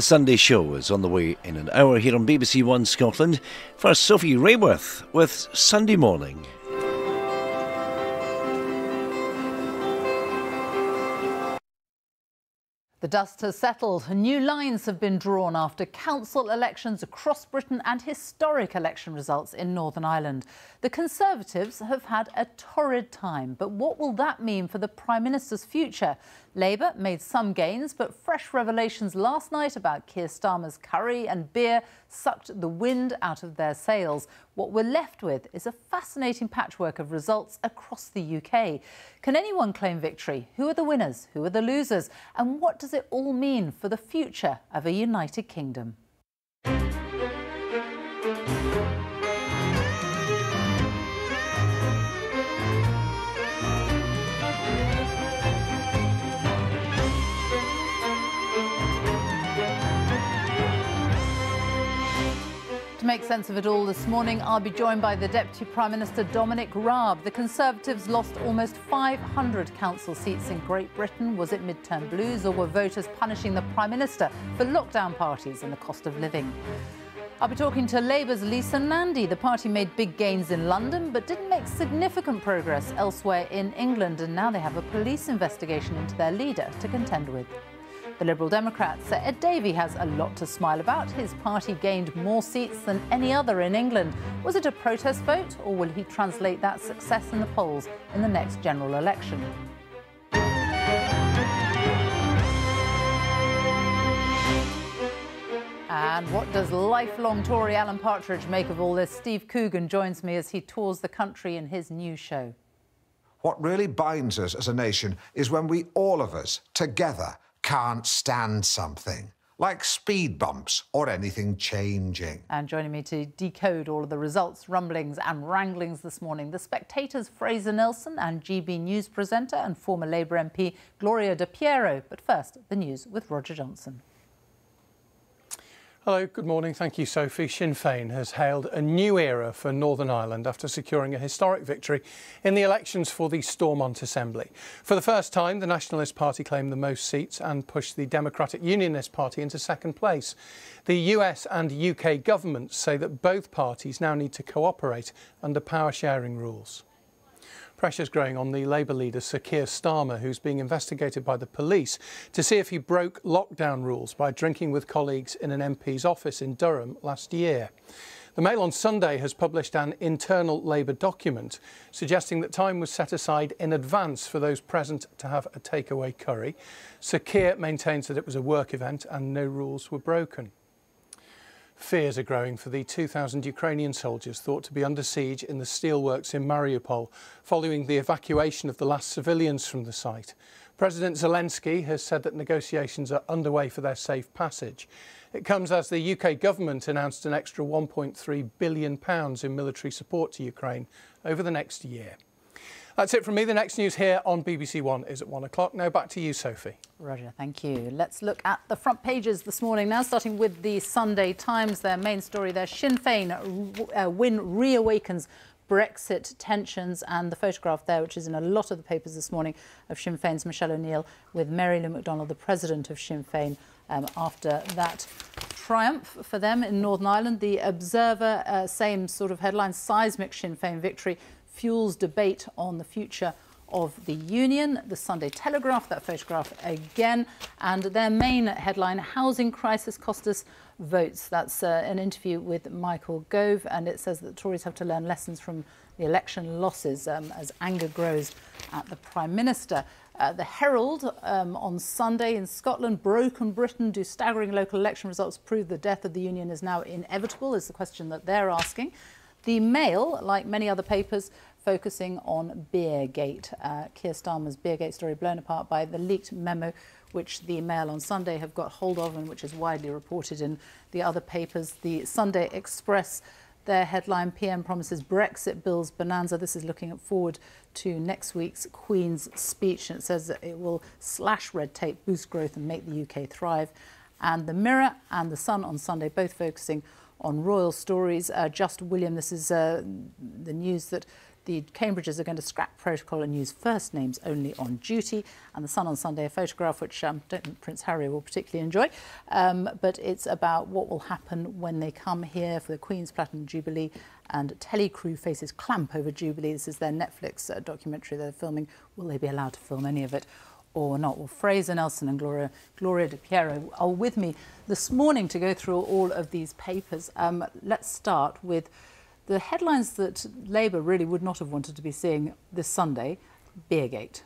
The Sunday show is on the way in an hour here on BBC One Scotland. First, Sophie Raworth with Sunday Morning. The dust has settled. New lines have been drawn after council elections across Britain and historic election results in Northern Ireland. The Conservatives have had a torrid time, but what will that mean for the Prime Minister's future? Labour made some gains, but fresh revelations last night about Keir Starmer's curry and beer sucked the wind out of their sails. What we're left with is a fascinating patchwork of results across the UK. Can anyone claim victory? Who are the winners? Who are the losers? And what does it all mean for the future of a United Kingdom? Make sense of it all this morning, I'll be joined by the Deputy Prime Minister Dominic Raab. The Conservatives lost almost 500 council seats in Great Britain. Was it midterm blues or were voters punishing the Prime Minister for lockdown parties and the cost of living? I'll be talking to Labour's Lisa Nandy. The party made big gains in London but didn't make significant progress elsewhere in England, and now they have a police investigation into their leader to contend with. The Liberal Democrats Ed Davey has a lot to smile about. His party gained more seats than any other in England. Was it a protest vote, or will he translate that success in the polls in the next general election? And what does lifelong Tory Alan Partridge make of all this? Steve Coogan joins me as he tours the country in his new show. What really binds us as a nation is when we, all of us, together, can't stand something, like speed bumps or anything changing. And joining me to decode all of the results, rumblings and wranglings this morning, the Spectator's Fraser Nelson and GB News presenter and former Labour MP Gloria De Piero. But first, the news with Roger Johnson. Hello, good morning. Thank you, Sophie. Sinn Féin has hailed a new era for Northern Ireland after securing a historic victory in the elections for the Stormont Assembly. For the first time, the Nationalist Party claimed the most seats and pushed the Democratic Unionist Party into second place. The US and UK governments say that both parties now need to cooperate under power sharing rules. Pressure's growing on the Labour leader Sir Keir Starmer, who's being investigated by the police to see if he broke lockdown rules by drinking with colleagues in an MP's office in Durham last year. The Mail on Sunday has published an internal Labour document suggesting that time was set aside in advance for those present to have a takeaway curry. Sir Keir maintains that it was a work event and no rules were broken. Fears are growing for the 2,000 Ukrainian soldiers thought to be under siege in the steelworks in Mariupol following the evacuation of the last civilians from the site. President Zelensky has said that negotiations are underway for their safe passage. It comes as the UK government announced an extra £1.3 billion in military support to Ukraine over the next year. That's it from me. The next news here on BBC One is at one o'clock. Now back to you, Sophie. Roger, thank you. Let's look at the front pages this morning now, starting with the Sunday Times. Their main story there Sinn Féin uh, win reawakens Brexit tensions and the photograph there, which is in a lot of the papers this morning, of Sinn Féin's Michelle O'Neill with Mary Lou McDonald, the president of Sinn Féin, um, after that triumph for them in Northern Ireland. The Observer, uh, same sort of headline, seismic Sinn Féin victory fuels debate on the future of the Union. The Sunday Telegraph, that photograph again, and their main headline Housing Crisis Cost Us Votes. That's uh, an interview with Michael Gove, and it says that Tories have to learn lessons from the election losses um, as anger grows at the Prime Minister. Uh, the Herald um, on Sunday in Scotland, broken Britain. Do staggering local election results prove the death of the Union is now inevitable? Is the question that they're asking. The Mail, like many other papers, focusing on Beergate. Uh, Keir Starmer's Beergate story blown apart by the leaked memo which the Mail on Sunday have got hold of and which is widely reported in the other papers. The Sunday Express, their headline PM promises Brexit bills bonanza. This is looking forward to next week's Queen's speech. And it says that it will slash red tape, boost growth, and make the UK thrive. And the Mirror and the Sun on Sunday, both focusing on royal stories. Uh, Just William, this is uh, the news that the Cambridges are going to scrap protocol and use first names only on duty. And the Sun on Sunday, a photograph which um, I don't think Prince Harry will particularly enjoy. Um, but it's about what will happen when they come here for the Queen's Platinum Jubilee and Telly crew faces clamp over Jubilee. This is their Netflix uh, documentary they're filming. Will they be allowed to film any of it? Or not. Well, Fraser Nelson and Gloria, Gloria De Piero are with me this morning to go through all of these papers. Um, let's start with the headlines that Labour really would not have wanted to be seeing this Sunday Beergate.